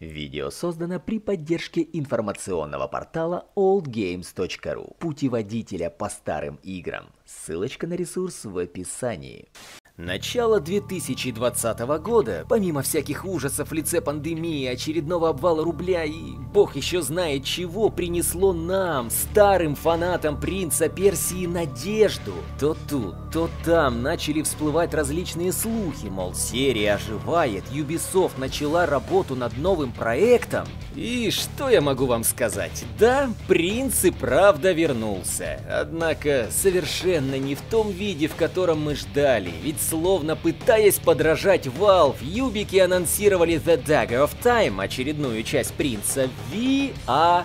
Видео создано при поддержке информационного портала oldgames.ru, путеводителя по старым играм. Ссылочка на ресурс в описании. Начало 2020 года, помимо всяких ужасов в лице пандемии, очередного обвала рубля и бог еще знает чего, принесло нам, старым фанатам Принца Персии, надежду. То тут, то там начали всплывать различные слухи, мол, серия оживает, Ubisoft начала работу над новым проектом. И что я могу вам сказать? Да, Принц и правда вернулся. Однако, совершенно не в том виде, в котором мы ждали, ведь словно пытаясь подражать Valve, юбики анонсировали The Dagger of Time, очередную часть принца, в VR.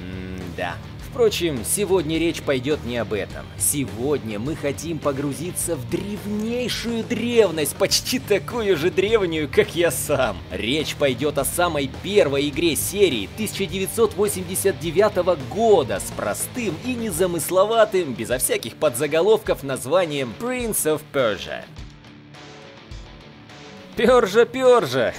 М-да. Впрочем, сегодня речь пойдет не об этом. Сегодня мы хотим погрузиться в древнейшую древность, почти такую же древнюю, как я сам. Речь пойдет о самой первой игре серии 1989 года с простым и незамысловатым, безо всяких подзаголовков названием Prince of Persia. Пержа, пержа!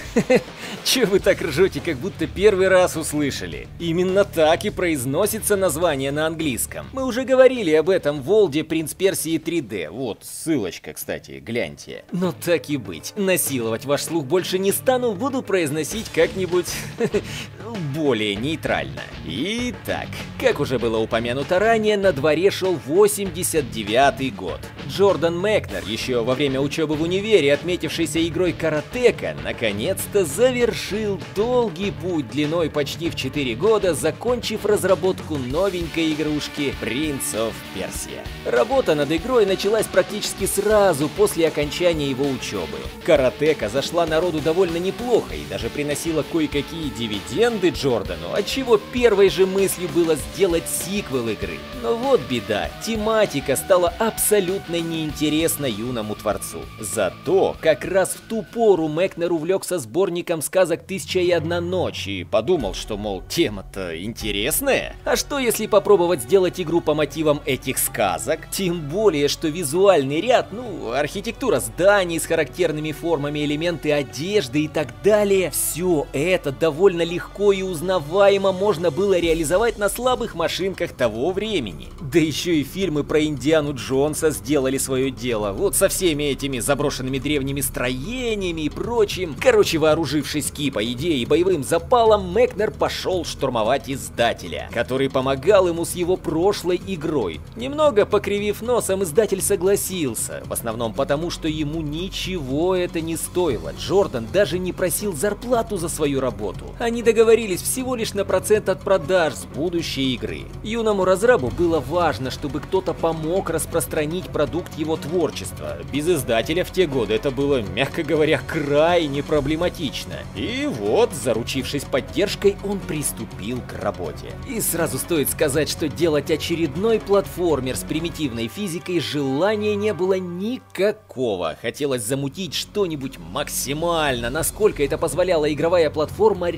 Че вы так ржете, как будто первый раз услышали? Именно так и произносится название на английском. Мы уже говорили об этом в Волде Принц Персии 3D. Вот, ссылочка, кстати, гляньте. Но так и быть, насиловать ваш слух больше не стану, буду произносить как-нибудь более нейтрально. Итак, как уже было упомянуто ранее, на дворе шел 89 год. Джордан Мэкнер, еще во время учебы в универе, отметившийся игрой Каратека, наконец-то завершил долгий путь длиной почти в 4 года, закончив разработку новенькой игрушки Prince of Persia. Работа над игрой началась практически сразу после окончания его учебы. Каратека зашла народу довольно неплохо и даже приносила кое-какие дивиденды Джордану, отчего первой же мыслью было сделать сиквел игры. Но вот беда, тематика стала абсолютно неинтересна юному творцу. Зато как раз в ту пору Мэкнер увлекся сборником сказок «Тысяча и одна ночь» и подумал, что, мол, тема-то интересная. А что если попробовать сделать игру по мотивам этих сказок? Тем более, что визуальный ряд, ну, архитектура зданий с характерными формами, элементы одежды и так далее, все это довольно легко и узнаваемо можно было реализовать на слабых машинках того времени. Да еще и фильмы про Индиану Джонса сделали свое дело, вот со всеми этими заброшенными древними строениями и прочим. Короче, вооружившись кипа идей и боевым запалом, Мэкнер пошел штурмовать издателя, который помогал ему с его прошлой игрой. Немного покривив носом, издатель согласился, в основном потому, что ему ничего это не стоило. Джордан даже не просил зарплату за свою работу. Они договорились всего лишь на процент от продаж с будущей игры. Юному разрабу было важно, чтобы кто-то помог распространить продукт его творчества. Без издателя в те годы это было, мягко говоря, крайне проблематично. И вот, заручившись поддержкой, он приступил к работе. И сразу стоит сказать, что делать очередной платформер с примитивной физикой желания не было никакого. Хотелось замутить что-нибудь максимально, насколько это позволяла игровая платформа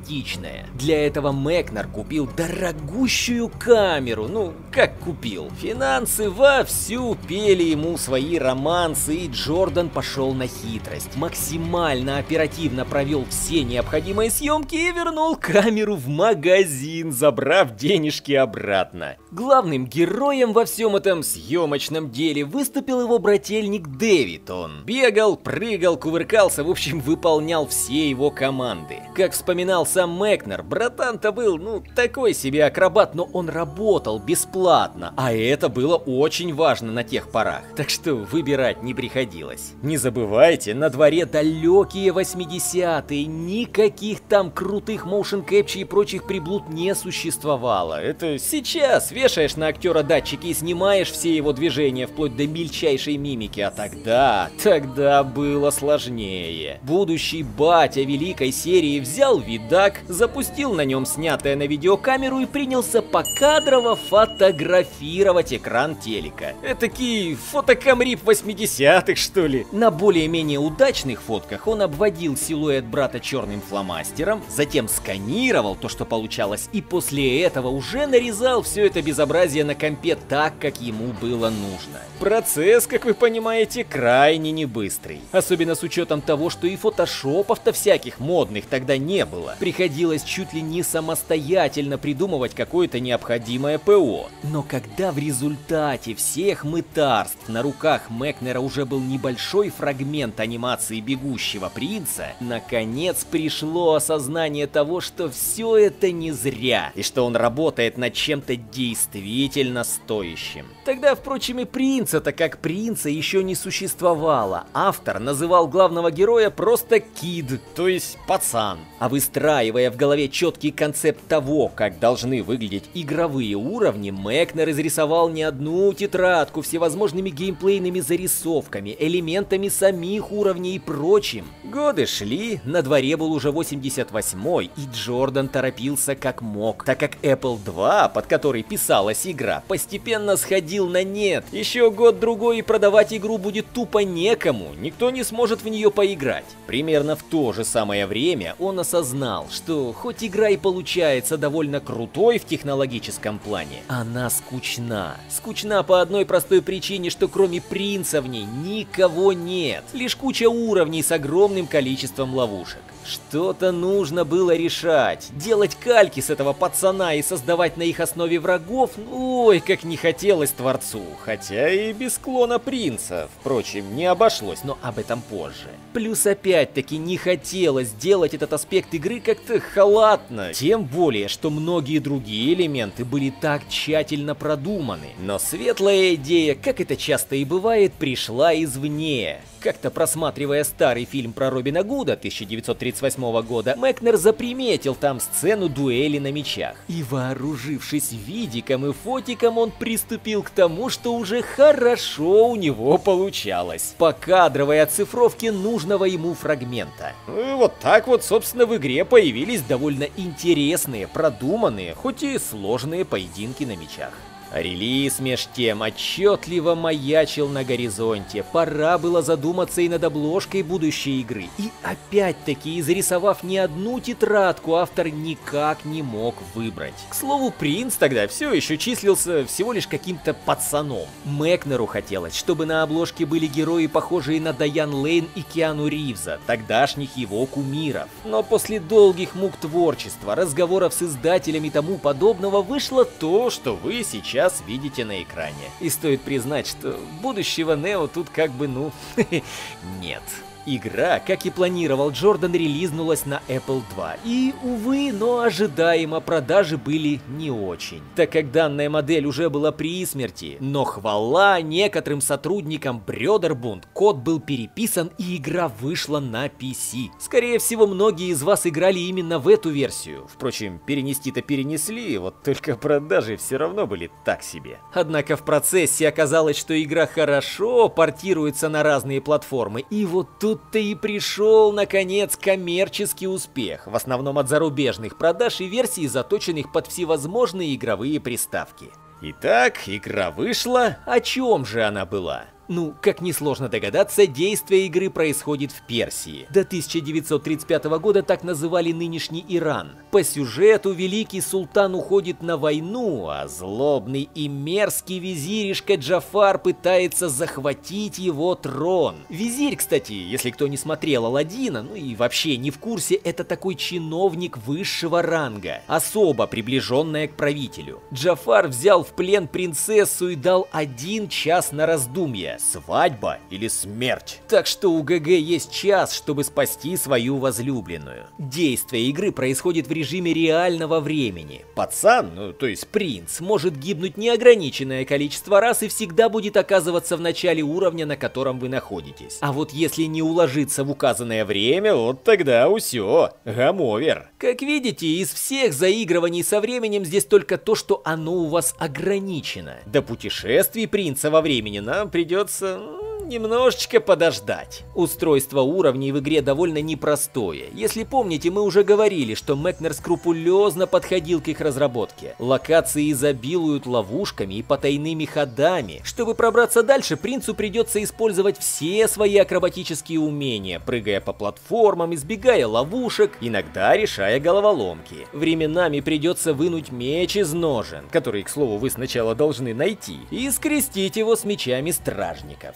реалистичная. Для этого Мэкнер купил дорогущую камеру, ну, как купил. Финансы вовсю пели ему свои романсы, и Джордан пошел на хитрость. Максимально оперативно провел все необходимые съемки и вернул камеру в магазин, забрав денежки обратно. Главным героем во всем этом съемочном деле выступил его брательник Дэвид. Он бегал, прыгал, кувыркался, в общем, выполнял все его команды. Как вспоминал сам Мэкнер, братан-то был, ну, такой себе акробат, но он работал бесплатно, а это было очень важно на тех порах, так что выбирать не приходилось. Не забывайте, на дворе далекие 80-е, никаких там крутых motion capture и прочих приблуд не существовало. Это сейчас вешаешь на актера датчики и снимаешь все его движения вплоть до мельчайшей мимики, а тогда, тогда было сложнее. Будущий батя великой серии взял видак, запустил на нем снятое на видеокамеру и принялся покадрово фотографировать экран телека. Это Эдакий фотокамрип 80-х, что ли. На более-менее удачных фотках он обводил силуэт брата черным фломастером, затем сканировал то, что получалось, и после этого уже нарезал все это безобразие на компе так, как ему было нужно. Процесс, как вы понимаете, крайне не быстрый. Особенно с учетом того, что и фотошопов-то всяких модных тогда не было. Приходилось чуть ли не самостоятельно придумывать какое-то необходимое ПО. Но когда в результате всех мытарств на руках Мекнера уже был небольшой фрагмент анимации бегущего принца, наконец пришло осознание того, что все это не зря, и что он работает над чем-то действительно стоящим. Тогда, впрочем, и принца-то как принца еще не существовало. Автор называл главного героя просто Кид, то есть пацан. А выстраивая в голове четкий концепт того, как должны выглядеть игровые уровни, Мекнер изрисовал не одну тетрадку всевозможными геймплейными зарисовками, элементами самих уровней и прочим. Годы шли, на дворе был уже 88-й, и Джордан торопился как мог, так как Apple 2, под которой писалась игра, постепенно сходил на нет. Еще год-другой и продавать игру будет тупо некому, никто не сможет в нее поиграть. Примерно в то же самое время он осознал, что хоть игра и получается довольно крутой в технологическом плане, она скучна. Скучна по одной простой причине, что кроме принца в ней никого нет. Лишь куча уровней с огромным количеством ловушек. Что-то нужно было решать. Делать кальки с этого пацана и создавать на их основе врагов, ну, ой, как не хотелось творцу. Хотя и без клона принца, впрочем, не обошлось, но об этом позже. Плюс опять-таки не хотелось делать этот аспект игры как-то халатно. Тем более, что многие другие элементы были так тщательно продуманы. Но светлая идея, как это часто и бывает, пришла извне. Как-то просматривая старый фильм про Робина Гуда 1938 года, Мэкнер заприметил там сцену дуэли на мечах. И вооружившись видиком и фотиком, он приступил к тому, что уже хорошо у него получалось. По кадровой оцифровке нужного ему фрагмента. И вот так вот, собственно, в игре появились довольно интересные, продуманные, хоть и сложные поединки на мечах. Релиз меж тем отчетливо маячил на горизонте. Пора было задуматься и над обложкой будущей игры. И опять-таки, изрисовав не одну тетрадку, автор никак не мог выбрать. К слову, принц тогда все еще числился всего лишь каким-то пацаном. Мэкнеру хотелось, чтобы на обложке были герои, похожие на Дайан Лейн и Киану Ривза, тогдашних его кумиров. Но после долгих мук творчества, разговоров с издателями и тому подобного, вышло то, что вы сейчас сейчас видите на экране. И стоит признать, что будущего Нео тут как бы, ну, нет. Игра, как и планировал Джордан, релизнулась на Apple 2. И, увы, но ожидаемо продажи были не очень, так как данная модель уже была при смерти. Но хвала некоторым сотрудникам Брёдербунд, код был переписан и игра вышла на PC. Скорее всего, многие из вас играли именно в эту версию. Впрочем, перенести-то перенесли, вот только продажи все равно были так себе. Однако в процессе оказалось, что игра хорошо портируется на разные платформы, и вот тут Тут-то и пришел, наконец, коммерческий успех, в основном от зарубежных продаж и версий, заточенных под всевозможные игровые приставки. Итак, игра вышла, о чем же она была? Ну, как несложно догадаться, действие игры происходит в Персии. До 1935 года так называли нынешний Иран. По сюжету великий султан уходит на войну, а злобный и мерзкий визиришка Джафар пытается захватить его трон. Визирь, кстати, если кто не смотрел Аладдина, ну и вообще не в курсе, это такой чиновник высшего ранга, особо приближенная к правителю. Джафар взял в плен принцессу и дал один час на раздумье свадьба или смерть. Так что у ГГ есть час, чтобы спасти свою возлюбленную. Действие игры происходит в режиме реального времени. Пацан, ну то есть принц, может гибнуть неограниченное количество раз и всегда будет оказываться в начале уровня, на котором вы находитесь. А вот если не уложиться в указанное время, вот тогда усё, гамовер. Как видите, из всех заигрываний со временем здесь только то, что оно у вас ограничено. До путешествий принца во времени нам придется придется немножечко подождать. Устройство уровней в игре довольно непростое. Если помните, мы уже говорили, что Мэкнер скрупулезно подходил к их разработке. Локации изобилуют ловушками и потайными ходами. Чтобы пробраться дальше, принцу придется использовать все свои акробатические умения, прыгая по платформам, избегая ловушек, иногда решая головоломки. Временами придется вынуть меч из ножен, который, к слову, вы сначала должны найти, и скрестить его с мечами стражников.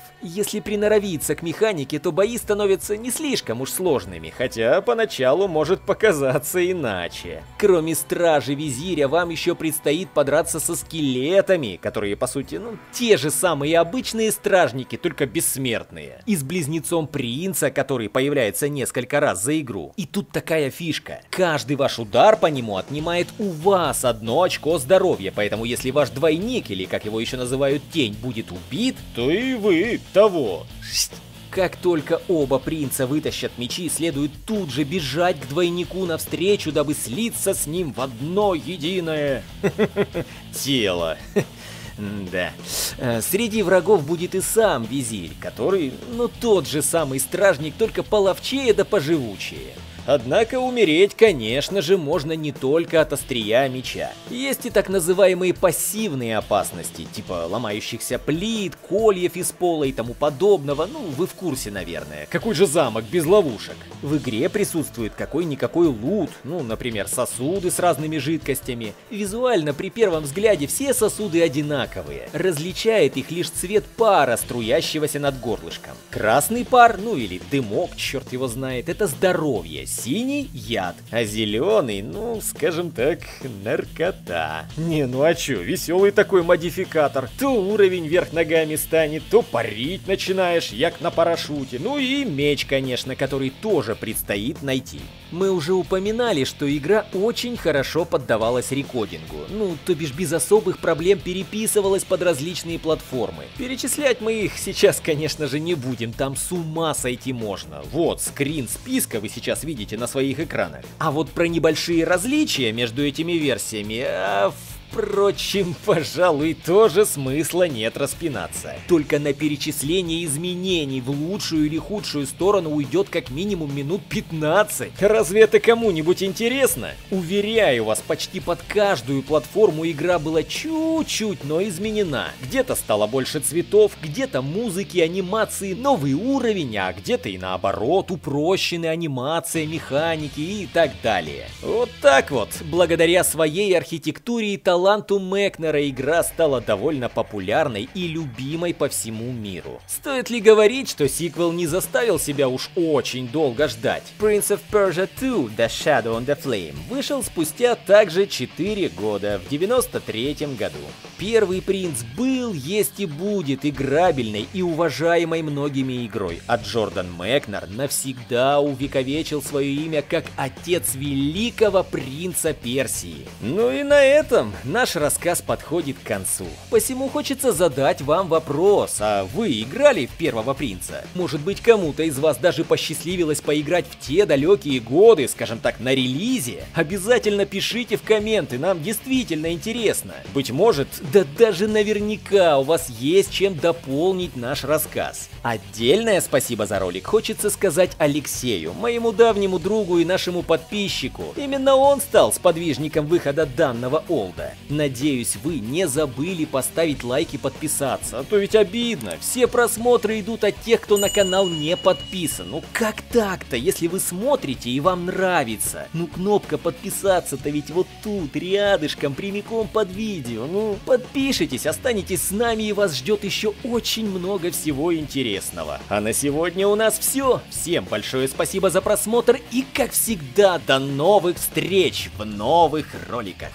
Приноровиться к механике, то бои становятся не слишком уж сложными, хотя поначалу может показаться иначе. Кроме стражи визиря, вам еще предстоит подраться со скелетами, которые, по сути, ну, те же самые обычные стражники, только бессмертные. И с близнецом принца, который появляется несколько раз за игру. И тут такая фишка. Каждый ваш удар по нему отнимает у вас одно очко здоровья, поэтому если ваш двойник, или как его еще называют тень, будет убит, то и вы того. Как только оба принца вытащат мечи, следует тут же бежать к двойнику навстречу, дабы слиться с ним в одно единое тело. Да. Э, среди врагов будет и сам визирь, который, ну тот же самый стражник, только половчее да поживучее. Однако умереть, конечно же, можно не только от острия меча. Есть и так называемые пассивные опасности, типа ломающихся плит, кольев из пола и тому подобного, ну, вы в курсе, наверное. Какой же замок без ловушек? В игре присутствует какой-никакой лут, ну, например, сосуды с разными жидкостями. Визуально при первом взгляде все сосуды одинаковые. Различает их лишь цвет пара, струящегося над горлышком. Красный пар, ну или дымок, черт его знает, это здоровье, Синий – яд, а зеленый, ну, скажем так, наркота. Не, ну а чё, веселый такой модификатор. То уровень вверх ногами станет, то парить начинаешь, як на парашюте. Ну и меч, конечно, который тоже предстоит найти. Мы уже упоминали, что игра очень хорошо поддавалась рекодингу. Ну, то бишь без особых проблем переписывалась под различные платформы. Перечислять мы их сейчас, конечно же, не будем, там с ума сойти можно. Вот, скрин списка вы сейчас видите на своих экранах. А вот про небольшие различия между этими версиями, а, Впрочем, пожалуй, тоже смысла нет распинаться. Только на перечисление изменений в лучшую или худшую сторону уйдет как минимум минут 15. Разве это кому-нибудь интересно? Уверяю вас, почти под каждую платформу игра была чуть-чуть, но изменена. Где-то стало больше цветов, где-то музыки, анимации, новый уровень, а где-то и наоборот, упрощенная анимация, механики и так далее. Вот так вот, благодаря своей архитектуре и таланту таланту Мэкнера игра стала довольно популярной и любимой по всему миру. Стоит ли говорить, что сиквел не заставил себя уж очень долго ждать? Prince of Persia 2 The Shadow on the Flame вышел спустя также 4 года, в 93 году. Первый принц был, есть и будет играбельной и уважаемой многими игрой, а Джордан Мэкнер навсегда увековечил свое имя как отец великого принца Персии. Ну и на этом наш рассказ подходит к концу. Посему хочется задать вам вопрос, а вы играли в Первого Принца? Может быть кому-то из вас даже посчастливилось поиграть в те далекие годы, скажем так, на релизе? Обязательно пишите в комменты, нам действительно интересно. Быть может, да даже наверняка у вас есть чем дополнить наш рассказ. Отдельное спасибо за ролик хочется сказать Алексею, моему давнему другу и нашему подписчику. Именно он стал сподвижником выхода данного олда. Надеюсь, вы не забыли поставить лайк и подписаться, а то ведь обидно. Все просмотры идут от тех, кто на канал не подписан. Ну как так-то, если вы смотрите и вам нравится? Ну кнопка подписаться-то ведь вот тут, рядышком, прямиком под видео. Ну подпишитесь, останетесь с нами и вас ждет еще очень много всего интересного. А на сегодня у нас все. Всем большое спасибо за просмотр и как всегда до новых встреч в новых роликах.